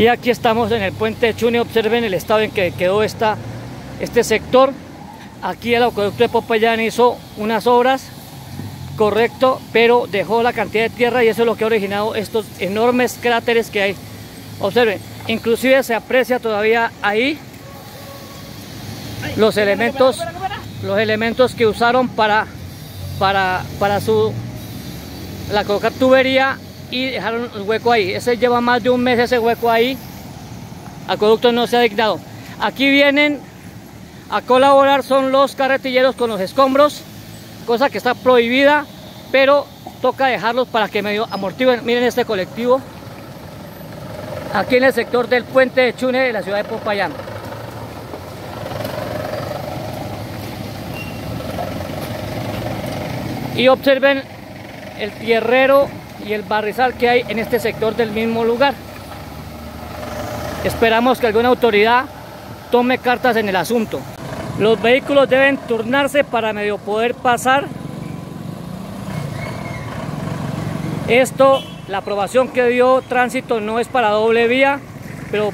Y aquí estamos en el puente de Chune, observen el estado en que quedó esta, este sector. Aquí el acueducto de Popayán hizo unas obras, correcto, pero dejó la cantidad de tierra y eso es lo que ha originado estos enormes cráteres que hay. Observen, inclusive se aprecia todavía ahí los elementos, los elementos que usaron para, para, para su la colocar tubería y dejaron el hueco ahí. Ese lleva más de un mes ese hueco ahí. Acueducto no se ha dignado. Aquí vienen a colaborar son los carretilleros con los escombros, cosa que está prohibida, pero toca dejarlos para que medio amortiguen. Miren este colectivo aquí en el sector del puente de Chune de la ciudad de Popayán. Y observen el tierrero y el barrizal que hay en este sector del mismo lugar. Esperamos que alguna autoridad tome cartas en el asunto. Los vehículos deben turnarse para medio poder pasar. Esto, la aprobación que dio tránsito no es para doble vía, pero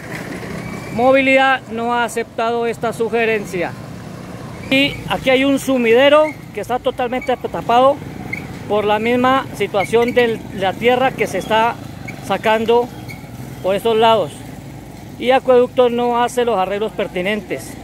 movilidad no ha aceptado esta sugerencia. Y aquí hay un sumidero que está totalmente tapado por la misma situación de la tierra que se está sacando por esos lados. Y acueducto no hace los arreglos pertinentes